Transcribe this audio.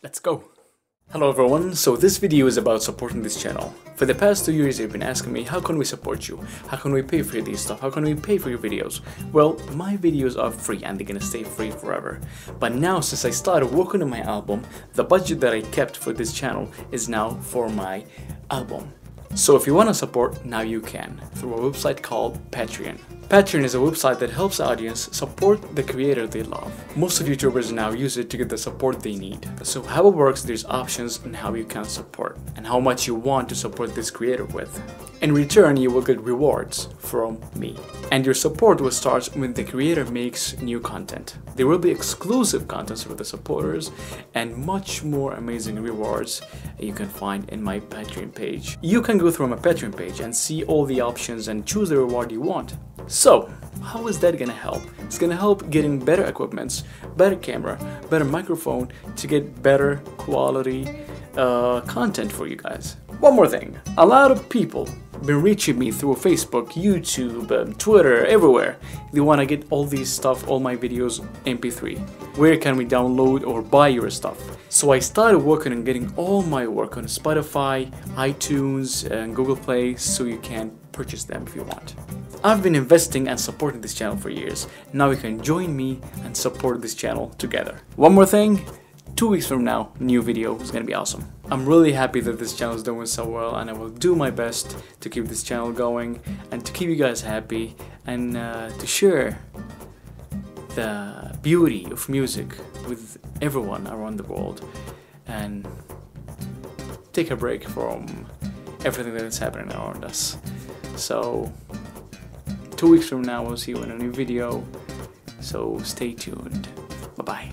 Let's go. Hello everyone, so this video is about supporting this channel. For the past two years you've been asking me how can we support you? How can we pay for this stuff? How can we pay for your videos? Well, my videos are free and they're gonna stay free forever. But now since I started working on my album, the budget that I kept for this channel is now for my album. So if you want to support, now you can, through a website called Patreon. Patreon is a website that helps audience support the creator they love. Most of YouTubers now use it to get the support they need. So how it works, there's options on how you can support and how much you want to support this creator with. In return, you will get rewards from me. And your support will start when the creator makes new content. There will be exclusive contents for the supporters and much more amazing rewards you can find in my Patreon page. You can go through my Patreon page and see all the options and choose the reward you want. So, how is that gonna help? It's gonna help getting better equipments, better camera, better microphone to get better quality uh, content for you guys. One more thing, a lot of people been reaching me through Facebook, YouTube, um, Twitter, everywhere. They want to get all these stuff, all my videos MP3. Where can we download or buy your stuff? So I started working on getting all my work on Spotify, iTunes, and Google Play so you can purchase them if you want. I've been investing and supporting this channel for years. Now you can join me and support this channel together. One more thing, two weeks from now, new video is gonna be awesome. I'm really happy that this channel is doing so well and I will do my best to keep this channel going and to keep you guys happy and uh, to share the beauty of music with everyone around the world and take a break from everything that is happening around us. So, two weeks from now, we'll see you in a new video. So, stay tuned. Bye bye.